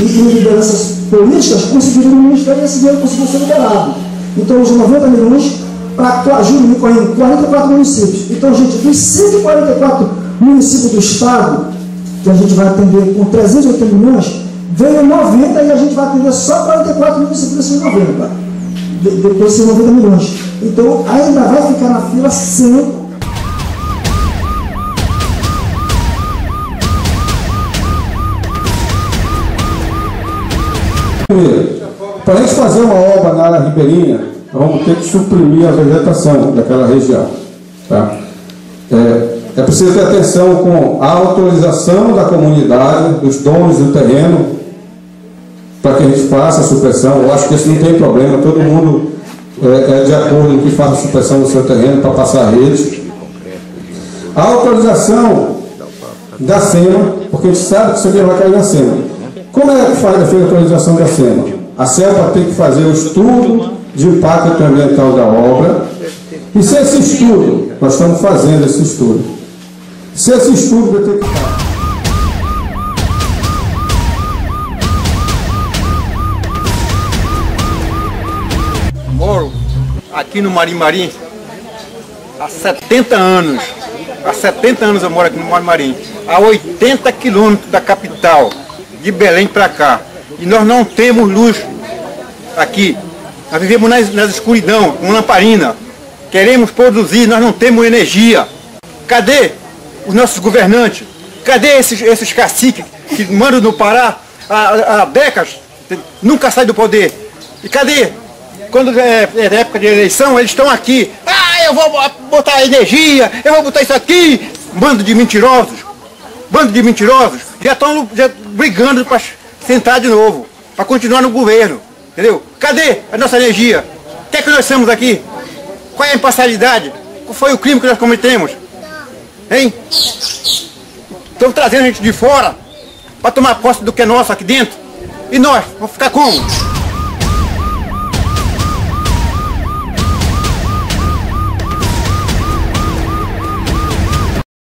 e, e lideranças políticas conseguiram no Ministério esse dinheiro conseguiu ser liberado. Então, os 90 milhões para Júlio correndo 44 municípios. Então, gente, dos 144 municípios do Estado, que a gente vai atender com 380 milhões, veio 90 e a gente vai atender só 44 municípios desses 90. De, depois desses 90 milhões. Então, ainda vai ficar na fila 100 para a gente fazer uma obra na área ribeirinha, nós vamos ter que suprimir a vegetação daquela região. Tá? É, é preciso ter atenção com a autorização da comunidade, dos donos do terreno, para que a gente faça a supressão. Eu acho que isso não tem problema, todo mundo é, é de acordo em que faça a supressão do seu terreno para passar a rede. A autorização da SEMA, porque a gente sabe que isso aqui vai cair na SEMA. Como é que faz a autorização da SEMA? A SEMA tem que fazer o estudo de impacto ambiental da obra. E se esse estudo, nós estamos fazendo esse estudo, se esse estudo detectar moro aqui no Marim há 70 anos. Há 70 anos eu moro aqui no Marim Marim. A 80 quilômetros da capital, de Belém para cá. E nós não temos luz aqui. Nós vivemos nas, nas escuridão, com lamparina. Queremos produzir, nós não temos energia. Cadê os nossos governantes? Cadê esses, esses caciques que mandam no Pará há, há décadas? Nunca sai do poder. E cadê? Quando é, é época de eleição, eles estão aqui. Ah, eu vou botar energia, eu vou botar isso aqui. Bando de mentirosos. Bando de mentirosos. Já estão brigando para sentar de novo. Para continuar no governo. Entendeu? Cadê a nossa energia? O que é que nós somos aqui? Qual é a imparcialidade? Qual foi o crime que nós cometemos? Hein? Estão trazendo a gente de fora para tomar posse do que é nosso aqui dentro. E nós, vamos ficar como?